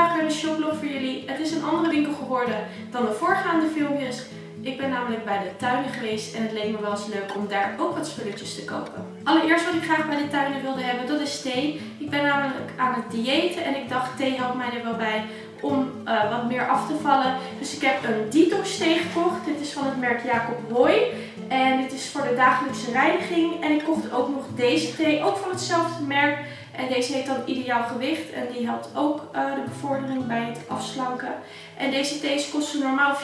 vandaag weer een shoplog voor jullie. Het is een andere winkel geworden dan de voorgaande filmpjes. Ik ben namelijk bij de tuinen geweest en het leek me wel eens leuk om daar ook wat spulletjes te kopen. Allereerst wat ik graag bij de tuinen wilde hebben, dat is thee. Ik ben namelijk aan het diëten en ik dacht thee helpt mij er wel bij om uh, wat meer af te vallen. Dus ik heb een detox thee gekocht. Dit is van het merk Jacob Roy. En dit is voor de dagelijkse reiniging. En ik kocht ook nog deze thee, ook van hetzelfde merk. En deze heet dan Ideaal Gewicht en die helpt ook uh, de bevordering bij het afslanken. En deze thees kosten normaal 4,99.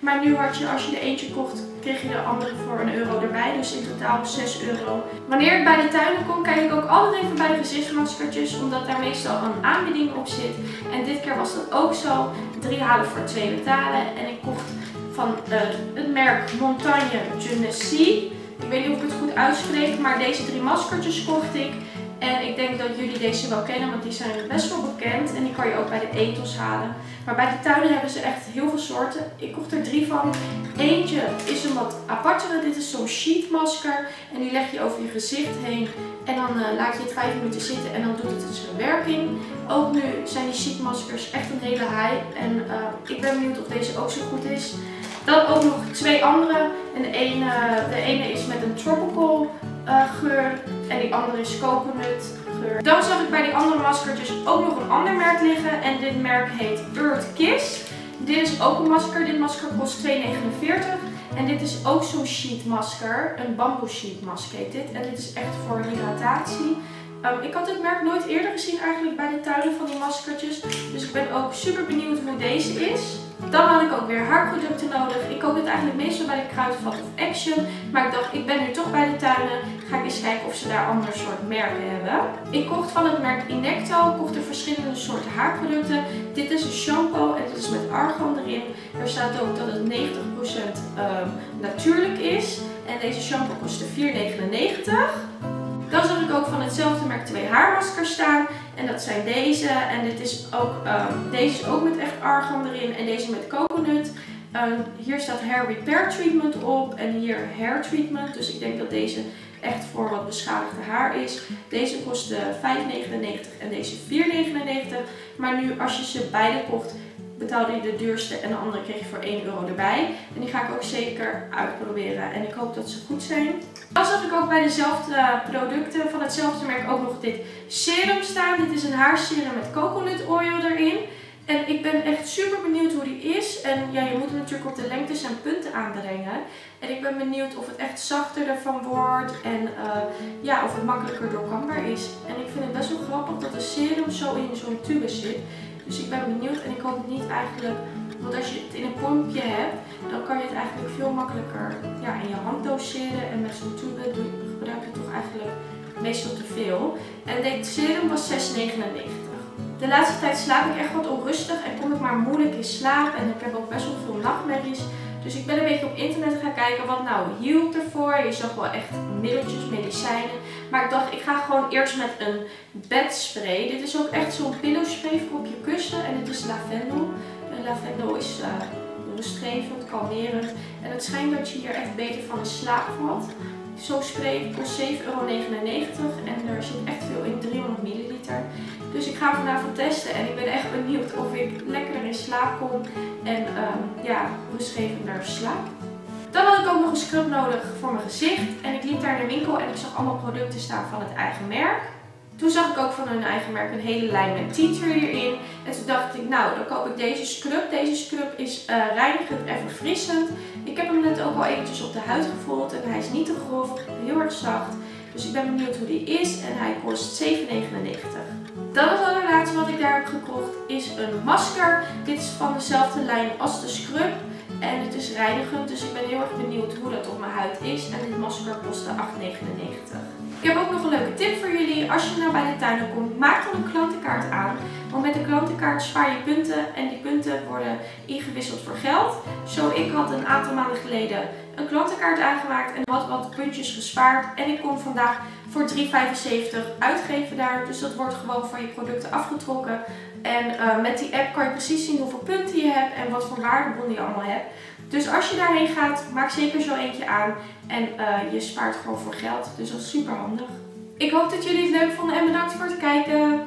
Maar nu had je, als je er eentje kocht, kreeg je de andere voor een euro erbij. Dus in totaal 6 euro. Wanneer ik bij de tuinen kom, kijk ik ook altijd even bij de gezichtsmaskertjes. Omdat daar meestal een aanbieding op zit. En dit keer was dat ook zo. Drie halen voor twee betalen. En ik kocht van uh, het merk Montagne Genesee. Ik weet niet of ik het goed uitspreek, maar deze drie maskertjes kocht ik. En ik denk dat jullie deze wel kennen, want die zijn best wel bekend. En die kan je ook bij de etels halen. Maar bij de tuinen hebben ze echt heel Ik kocht er drie van. Eentje is een wat apartere. Dit is zo'n sheetmasker. En die leg je over je gezicht heen. En dan uh, laat je het vijf minuten zitten en dan doet het dus zijn werking. Ook nu zijn die sheetmaskers echt een hele high. En uh, ik ben benieuwd of deze ook zo goed is. Dan ook nog twee andere. En de ene, de ene is met een tropical uh, geur en die andere is coconut geur. Dan zag ik bij die andere maskertjes ook nog een ander merk liggen en dit merk heet Earth Kiss. Dit is ook een masker. Dit masker kost 2,49 en dit is ook zo'n sheet masker. Een bamboe sheet mask heet dit. En dit is echt voor hydratatie. Um, ik had dit merk nooit eerder gezien eigenlijk bij de tuinen van die maskertjes. Dus ik ben ook super benieuwd hoe deze is. Dan had ik ook weer haarproducten nodig. Ik koop dit eigenlijk meestal bij de Kruidvat of Action. Maar ik dacht, ik ben nu toch bij de tuinen. Ga ik eens kijken of ze daar ander soort merken hebben. Ik kocht van het merk Inecto. Kocht er verschillende soorten haarproducten. Dit is een shampoo argan erin. Er staat ook dat het 90% um, natuurlijk is. En deze shampoo kostte 4,99. Dan zag ik ook van hetzelfde merk twee haarmaskers staan. En dat zijn deze. En dit is ook, um, deze is ook met echt argan erin. En deze met coconut. Um, hier staat Hair Repair Treatment op. En hier Hair Treatment. Dus ik denk dat deze echt voor wat beschadigde haar is. Deze kostte 5,99 en deze 4,99. Maar nu als je ze beide kocht betaalde je de duurste en de andere kreeg je voor 1 euro erbij. En die ga ik ook zeker uitproberen en ik hoop dat ze goed zijn. Dan zag ik ook bij dezelfde producten van hetzelfde merk ook nog dit serum staan. Dit is een haarserum met coconut oil erin. En ik ben echt super benieuwd hoe die is. En ja, je moet hem natuurlijk op de lengtes en punten aanbrengen. En ik ben benieuwd of het echt zachter ervan wordt. En uh, ja, of het makkelijker doorkambaar is. En ik vind het best wel grappig dat de serum zo in zo'n tube zit. Dus ik ben benieuwd en ik hoop het niet eigenlijk, want als je het in een pompje hebt, dan kan je het eigenlijk veel makkelijker ja, in je hand doseren. En met zo'n tube gebruik je toch eigenlijk meestal te veel. En dit serum was 6,99. De laatste tijd slaap ik echt wat onrustig en kom ik maar moeilijk in slaap. En ik heb ook best wel veel nachtmerries. Dus ik ben een beetje op internet gaan kijken wat nou hielp ervoor. Je zag wel echt middeltjes, medicijnen. Maar ik dacht, ik ga gewoon eerst met een bedspray. Dit is ook echt zo'n pillowspray voor op je kussen. En dit is lavendel. En lavendel is uh, rustgevend, kalmerend. En het schijnt dat je hier echt beter van in slaap valt. Zo'n spray kost 7,99 euro en er zit echt veel in, 300 milliliter. Dus ik ga vanavond testen en ik ben echt benieuwd of ik lekkerder in slaap kom en um, ja, rustgevender slaap. Dan had ik ook nog een scrub nodig voor mijn gezicht en ik liep daar in de winkel en ik zag allemaal producten staan van het eigen merk. Toen zag ik ook van hun eigen merk een hele lijn met tea tree erin. En toen dacht ik, nou, dan koop ik deze scrub. Deze scrub is uh, reinigend en verfrissend. Ik heb hem net ook al eventjes op de huid gevoeld en hij is niet te grof, heel erg zacht. Dus ik ben benieuwd hoe die is en hij kost 7,99. Dan het allerlaatste wat ik daar heb gekocht is een masker. Dit is van dezelfde lijn als de scrub. En het is reinigend, dus ik ben heel erg benieuwd hoe dat op mijn huid is. En dit masker kostte 8,99. Ik heb ook nog een leuke tip voor jullie. Als je nou bij de tuinen komt, maak dan een klantenkaart aan. Want met de klantenkaart spaar je punten en die punten worden ingewisseld voor geld. Zo, ik had een aantal maanden geleden een klantenkaart aangemaakt en had wat puntjes gespaard. En ik kon vandaag voor 3,75 uitgeven daar. Dus dat wordt gewoon van je producten afgetrokken. En uh, met die app kan je precies zien hoeveel punten je hebt en wat voor waardebon je allemaal hebt. Dus als je daarheen gaat, maak zeker zo eentje aan. En uh, je spaart gewoon voor geld. Dus dat is super handig. Ik hoop dat jullie het leuk vonden en bedankt voor het kijken.